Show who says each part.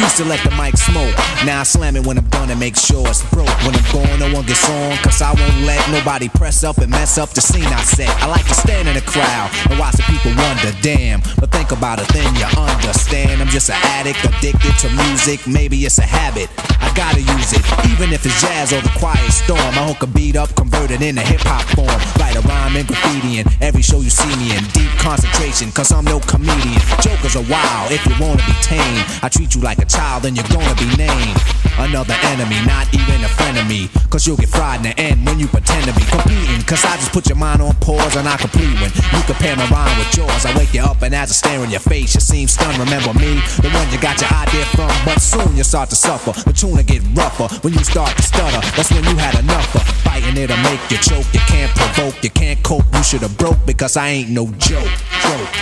Speaker 1: Used to let the mic smoke. Now I slam it when I'm done and make sure it's broke. When I'm gone, no one gets on. Cause I won't let nobody press up and mess up the scene I set. I like to stand in the crowd and watch the people wonder, damn. But think about it, then you understand. I'm just an addict, addicted to music. Maybe it's a habit. I gotta use it, even if it's jazz or the quiet storm. I hook a beat up, convert it into hip hop form. Write a rhyme and graffiti in every show you see me in. Deep concentration, cause I'm no comedian. Jokers are wild if you wanna be tame. I treat you like a child, then you're gonna be named. Another enemy, not even a friend of me. Cause you'll get fried in the end when you pretend to be competing. Cause I just put your mind on pause and I complete when you compare my rhyme with yours. I wake you up and as I stare in your face, you seem stunned. Remember me, the one you got your idea from. But soon you start to suffer. The will get rougher when you start to stutter. That's when you had enough of fighting it'll make you choke. You can't provoke, you can't cope. You should have broke because I ain't no joke. joke.